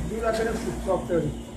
Hindi wala ka ng software.